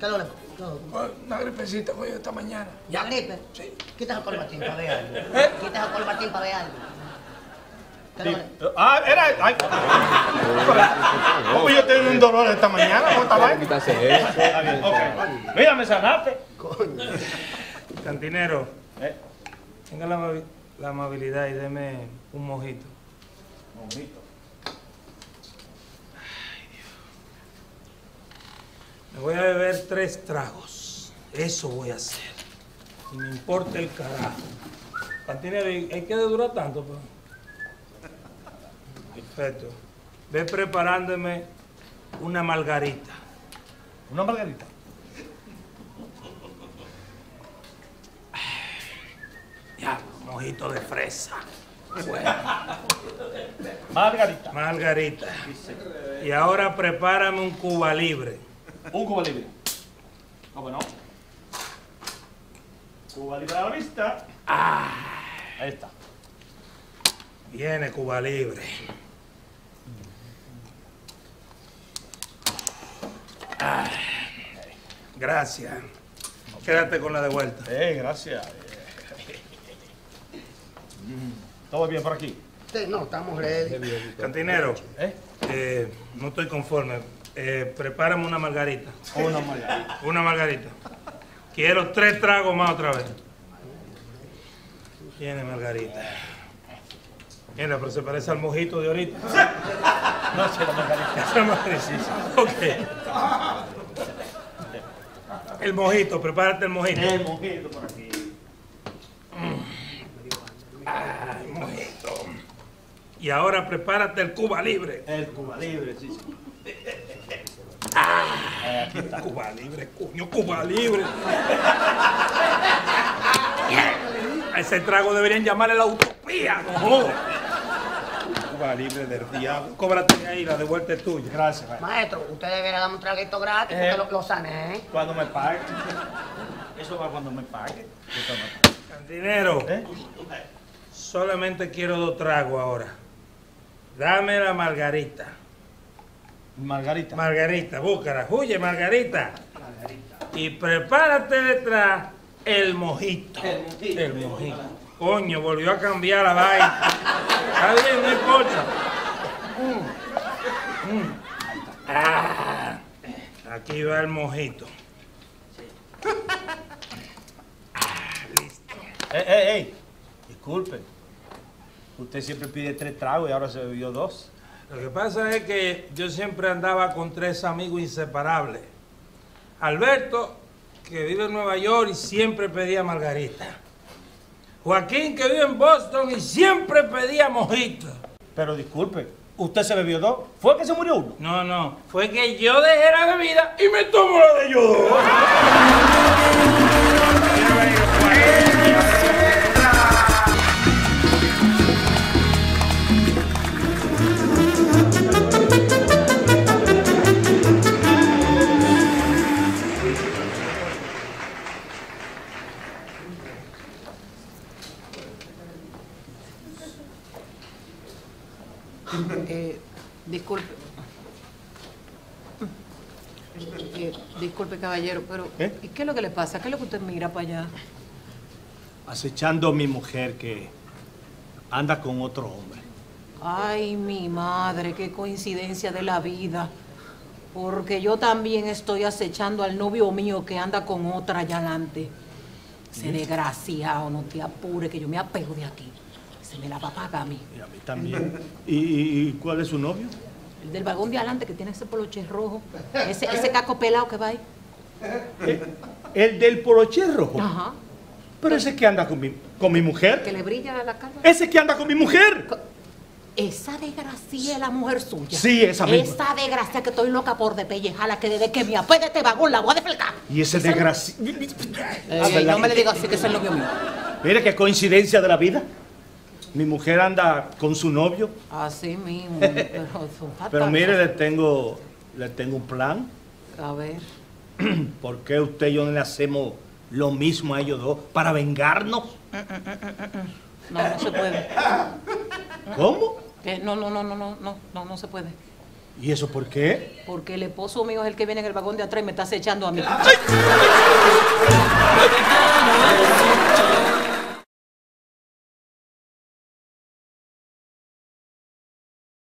¿Qué lo le Una gripecita fue esta mañana. ¿Ya gripe? Sí. Quita el colbatín para ver algo. ¿Eh? Quita el colbatín para ver algo. ¿Qué lo le- Ah, era. Ay. ¿Cómo yo tengo un dolor esta mañana? ¿Cómo está vaina? Está bien, ok. Mira, me sanaste. Cantinero, Eh, tenga la, la amabilidad y deme un mojito. Mojito. Me voy a beber tres tragos. Eso voy a hacer. Y me importa el carajo. Cantinero, ¿y hay que durar tanto? pues? Perfecto. Ve preparándome una margarita. Una margarita. Ya, mojito de fresa. Bueno, Margarita. margarita. Y ahora prepárame un Cuba libre. Un Cuba Libre. ¿Cómo no? Cuba Libre a la vista. Ahí está. Viene Cuba libre. Ay, gracias. Quédate con la de vuelta. Eh, gracias. ¿Todo bien por aquí? No, estamos ready. Cantinero, ¿Eh? eh, no estoy conforme. Eh, prepárame una margarita. Una margarita. Una margarita. Quiero tres tragos más otra vez. Viene margarita. Mira, pero se parece al mojito de ahorita. No, sí, la margarita. Esa margarita. Ok. El mojito, prepárate el mojito. El mojito por aquí. Ay, mojito. Y ahora prepárate el Cuba Libre. El Cuba Libre, sí, sí. Cuba Libre, coño, Cuba Libre. A ese trago deberían llamarle la utopía, no. Cuba Libre del diablo. Cóbrate ahí, la de vuelta es tuya. Gracias, maestro. Maestro, usted debería darme un traguito gratis Eh. porque lo, lo sané, ¿eh? Cuando me pague. Eso va cuando me pague. Cantinero, ¿Eh? solamente quiero dos tragos ahora. Dame la margarita. Margarita. Margarita, búscala. Huye, Margarita. Y prepárate detrás el mojito. El mojito. El mojito. Coño, volvió a cambiar la vaina. Está bien, no importa. Mm. Mm. Ah, aquí va el mojito. Ah, listo. ¡Ey, ey, ey! Disculpe. Usted siempre pide tres tragos y ahora se bebió dos. Lo que pasa es que yo siempre andaba con tres amigos inseparables. Alberto, que vive en Nueva York y siempre pedía margarita. Joaquín, que vive en Boston y siempre pedía mojito. Pero disculpe, ¿usted se bebió dos? ¿Fue que se murió uno? No, no, fue que yo dejé la bebida y me tomo la de yo. Eh, disculpe. Eh, disculpe, caballero, pero ¿Eh? ¿y qué es lo que le pasa? ¿Qué es lo que usted mira para allá? Acechando a mi mujer que anda con otro hombre. Ay, mi madre, qué coincidencia de la vida. Porque yo también estoy acechando al novio mío que anda con otra allá adelante. Ese desgraciado, no te apures, que yo me apego de aquí. Se me la va a pagar a mí. Y a mí también. ¿Y, cuál es su novio? El del vagón de adelante que tiene ese poloche rojo. Ese, ese caco pelado que va ahí. El del poloche rojo. Ajá. Pero ese que anda con mi, con mi Que mujer. le brilla la cara. Ese que anda con mi mujer. Esa desgracia es la mujer suya. Sí, esa misma. Esa desgracia que estoy loca por despellejarla, que desde que me apegue este vagón la voy a deflecar. Y ese desgraciado. Ey, no me le digas así que es el novio mío. Mire qué coincidencia de la vida. Mi mujer anda con su novio. Así mismo, pero Pero mire, le tengo, le tengo un plan. A ver. ¿Por qué usted y yo no le hacemos lo mismo a ellos dos para vengarnos? No, no se puede. ¿Cómo? Que no, no, no, no, no, no, no, no se puede. ¿Y eso por qué? Porque el esposo mío es el que viene en el vagón de atrás y me está acechando a mí.